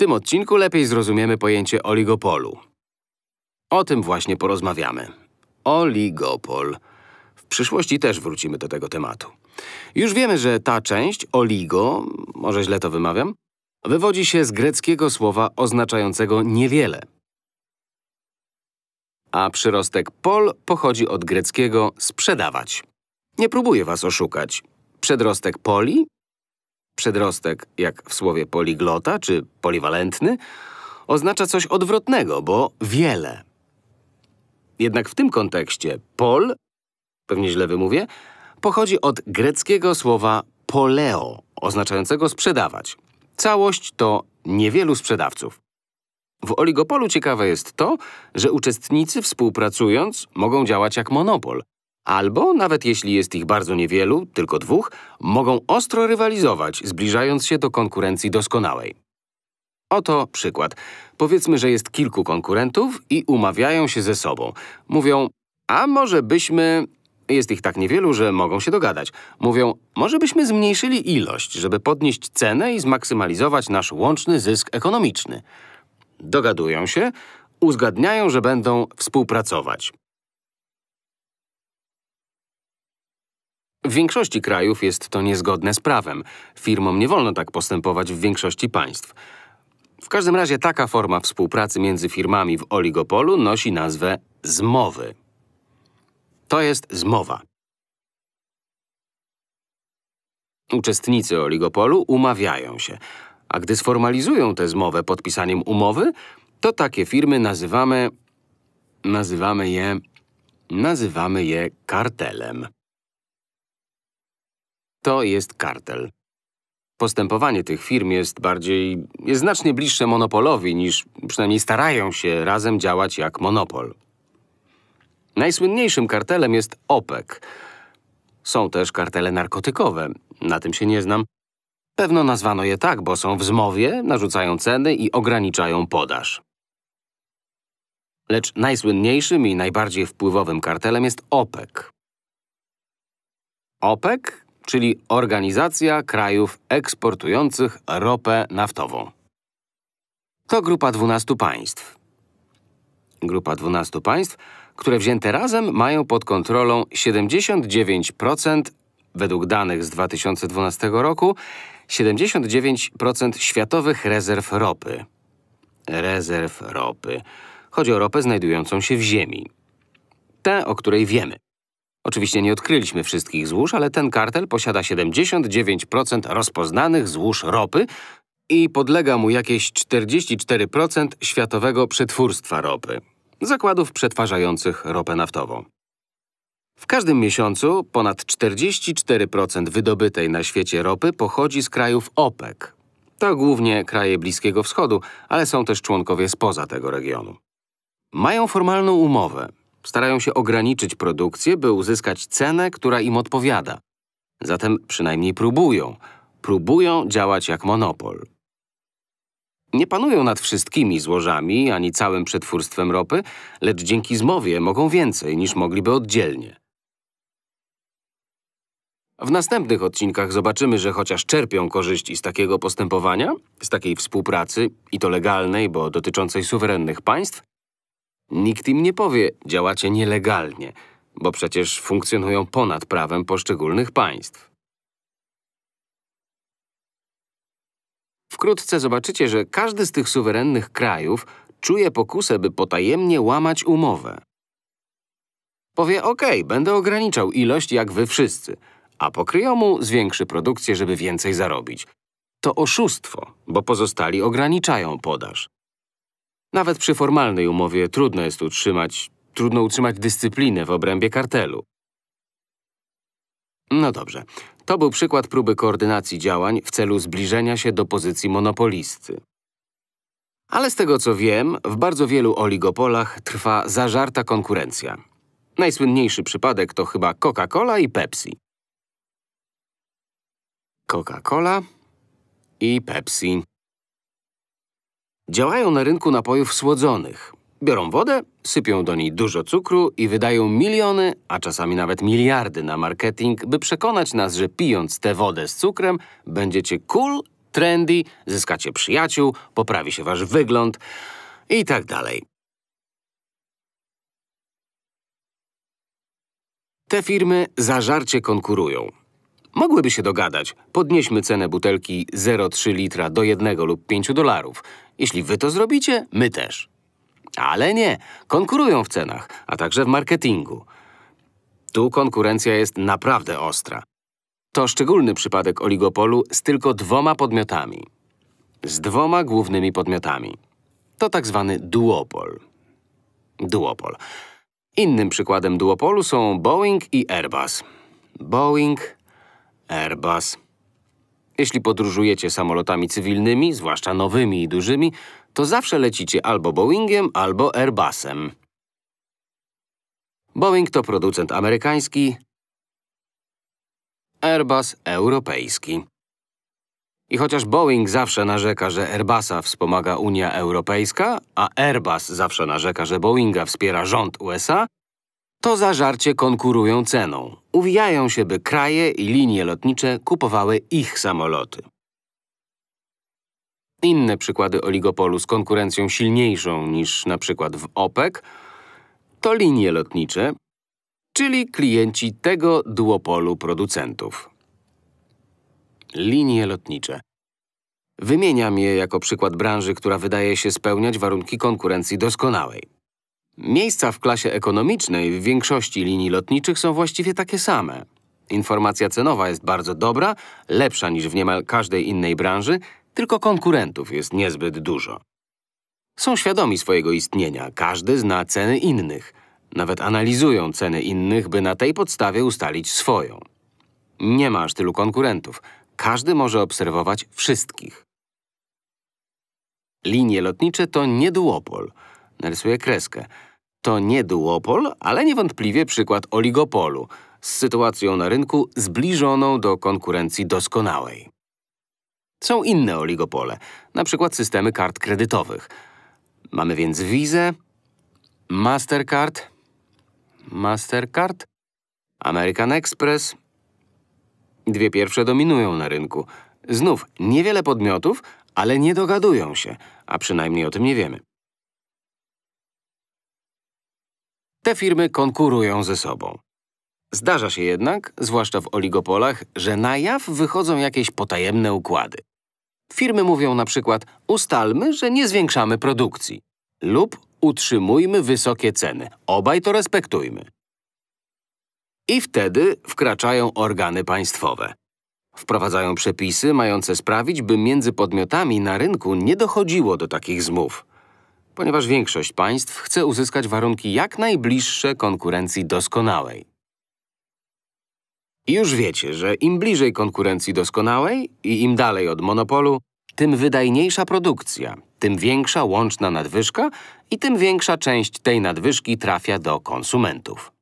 tym odcinku lepiej zrozumiemy pojęcie oligopolu. O tym właśnie porozmawiamy. Oligopol. W przyszłości też wrócimy do tego tematu. Już wiemy, że ta część, oligo, może źle to wymawiam, wywodzi się z greckiego słowa oznaczającego niewiele. A przyrostek pol pochodzi od greckiego sprzedawać. Nie próbuję was oszukać. Przedrostek poli, przedrostek jak w słowie poliglota czy poliwalentny, oznacza coś odwrotnego, bo wiele. Jednak w tym kontekście pol, pewnie źle wymówię, pochodzi od greckiego słowa poleo, oznaczającego sprzedawać. Całość to niewielu sprzedawców. W oligopolu ciekawe jest to, że uczestnicy współpracując mogą działać jak monopol, albo, nawet jeśli jest ich bardzo niewielu, tylko dwóch, mogą ostro rywalizować, zbliżając się do konkurencji doskonałej. Oto przykład. Powiedzmy, że jest kilku konkurentów i umawiają się ze sobą. Mówią, a może byśmy… Jest ich tak niewielu, że mogą się dogadać. Mówią, może byśmy zmniejszyli ilość, żeby podnieść cenę i zmaksymalizować nasz łączny zysk ekonomiczny. Dogadują się, uzgadniają, że będą współpracować. W większości krajów jest to niezgodne z prawem. Firmom nie wolno tak postępować w większości państw. W każdym razie taka forma współpracy między firmami w oligopolu nosi nazwę zmowy. To jest zmowa. Uczestnicy oligopolu umawiają się, a gdy sformalizują tę zmowę podpisaniem umowy, to takie firmy nazywamy… nazywamy je… nazywamy je kartelem. To jest kartel. Postępowanie tych firm jest bardziej… jest znacznie bliższe monopolowi, niż przynajmniej starają się razem działać jak monopol. Najsłynniejszym kartelem jest OPEC. Są też kartele narkotykowe. Na tym się nie znam. Pewno nazwano je tak, bo są w zmowie, narzucają ceny i ograniczają podaż. Lecz najsłynniejszym i najbardziej wpływowym kartelem jest OPEC. OPEC czyli Organizacja Krajów Eksportujących Ropę Naftową. To grupa 12 państw. Grupa 12 państw, które wzięte razem mają pod kontrolą 79% według danych z 2012 roku 79% światowych rezerw ropy. Rezerw ropy. Chodzi o ropę znajdującą się w ziemi. Tę, o której wiemy. Oczywiście nie odkryliśmy wszystkich złóż, ale ten kartel posiada 79% rozpoznanych złóż ropy i podlega mu jakieś 44% światowego przetwórstwa ropy, zakładów przetwarzających ropę naftową. W każdym miesiącu ponad 44% wydobytej na świecie ropy pochodzi z krajów OPEC. To głównie kraje Bliskiego Wschodu, ale są też członkowie spoza tego regionu. Mają formalną umowę, Starają się ograniczyć produkcję, by uzyskać cenę, która im odpowiada. Zatem przynajmniej próbują. Próbują działać jak monopol. Nie panują nad wszystkimi złożami ani całym przetwórstwem ropy, lecz dzięki zmowie mogą więcej niż mogliby oddzielnie. W następnych odcinkach zobaczymy, że chociaż czerpią korzyści z takiego postępowania, z takiej współpracy, i to legalnej, bo dotyczącej suwerennych państw, Nikt im nie powie, działacie nielegalnie, bo przecież funkcjonują ponad prawem poszczególnych państw. Wkrótce zobaczycie, że każdy z tych suwerennych krajów czuje pokusę, by potajemnie łamać umowę. Powie, ok, będę ograniczał ilość jak wy wszyscy, a pokryjomu zwiększy produkcję, żeby więcej zarobić. To oszustwo, bo pozostali ograniczają podaż. Nawet przy formalnej umowie trudno jest utrzymać, trudno utrzymać dyscyplinę w obrębie kartelu. No dobrze. To był przykład próby koordynacji działań w celu zbliżenia się do pozycji monopolisty. Ale z tego co wiem, w bardzo wielu oligopolach trwa zażarta konkurencja. Najsłynniejszy przypadek to chyba Coca-Cola i Pepsi. Coca-Cola i Pepsi. Działają na rynku napojów słodzonych. Biorą wodę, sypią do niej dużo cukru i wydają miliony, a czasami nawet miliardy na marketing, by przekonać nas, że pijąc tę wodę z cukrem będziecie cool trendy, zyskacie przyjaciół, poprawi się wasz wygląd i tak dalej. Te firmy zażarcie konkurują. Mogłyby się dogadać. Podnieśmy cenę butelki 0,3 litra do 1 lub 5 dolarów. Jeśli wy to zrobicie, my też. Ale nie, konkurują w cenach, a także w marketingu. Tu konkurencja jest naprawdę ostra. To szczególny przypadek oligopolu z tylko dwoma podmiotami. Z dwoma głównymi podmiotami. To tak zwany duopol. Duopol. Innym przykładem duopolu są Boeing i Airbus. Boeing, Airbus. Jeśli podróżujecie samolotami cywilnymi, zwłaszcza nowymi i dużymi, to zawsze lecicie albo Boeingiem, albo Airbusem. Boeing to producent amerykański, Airbus europejski. I chociaż Boeing zawsze narzeka, że Airbusa wspomaga Unia Europejska, a Airbus zawsze narzeka, że Boeinga wspiera rząd USA, to zażarcie konkurują ceną. Uwijają się, by kraje i linie lotnicze kupowały ich samoloty. Inne przykłady oligopolu z konkurencją silniejszą niż na przykład w OPEC to linie lotnicze, czyli klienci tego duopolu producentów. Linie lotnicze. Wymieniam je jako przykład branży, która wydaje się spełniać warunki konkurencji doskonałej. Miejsca w klasie ekonomicznej w większości linii lotniczych są właściwie takie same. Informacja cenowa jest bardzo dobra, lepsza niż w niemal każdej innej branży, tylko konkurentów jest niezbyt dużo. Są świadomi swojego istnienia, każdy zna ceny innych. Nawet analizują ceny innych, by na tej podstawie ustalić swoją. Nie ma aż tylu konkurentów. Każdy może obserwować wszystkich. Linie lotnicze to nie duopol. Narysuję kreskę. To nie duopol, ale niewątpliwie przykład oligopolu z sytuacją na rynku zbliżoną do konkurencji doskonałej. Są inne oligopole, przykład systemy kart kredytowych. Mamy więc Visa, Mastercard, Mastercard, American Express. Dwie pierwsze dominują na rynku. Znów niewiele podmiotów, ale nie dogadują się, a przynajmniej o tym nie wiemy. Te firmy konkurują ze sobą. Zdarza się jednak, zwłaszcza w oligopolach, że na jaw wychodzą jakieś potajemne układy. Firmy mówią na przykład ustalmy, że nie zwiększamy produkcji lub utrzymujmy wysokie ceny. Obaj to respektujmy. I wtedy wkraczają organy państwowe. Wprowadzają przepisy mające sprawić, by między podmiotami na rynku nie dochodziło do takich zmów. Ponieważ większość państw chce uzyskać warunki jak najbliższe konkurencji doskonałej. I już wiecie, że im bliżej konkurencji doskonałej i im dalej od monopolu, tym wydajniejsza produkcja, tym większa łączna nadwyżka i tym większa część tej nadwyżki trafia do konsumentów.